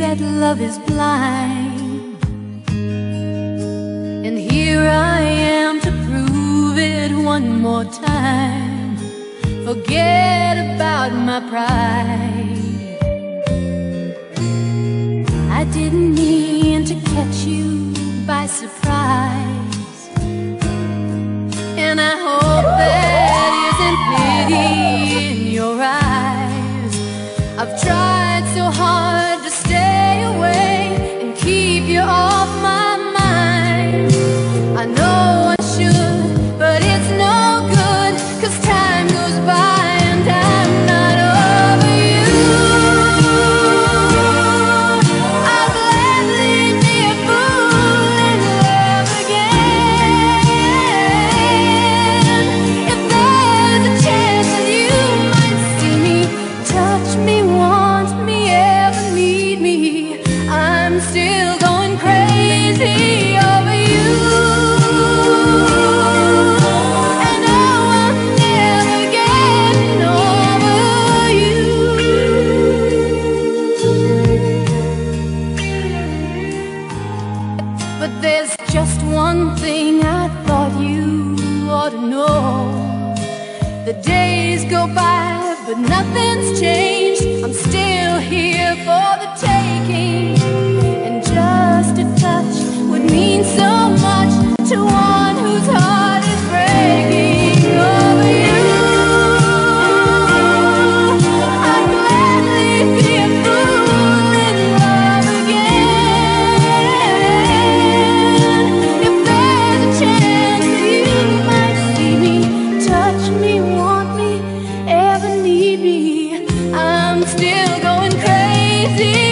that love is blind. And here I am to prove it one more time. Forget about my pride. I didn't mean to catch you by surprise. And I hope that isn't pity in your eyes. I've tried one thing I thought you ought to know. The days go by, but nothing's changed. I'm still here for the taking. And just a touch would mean so much to one. still going crazy.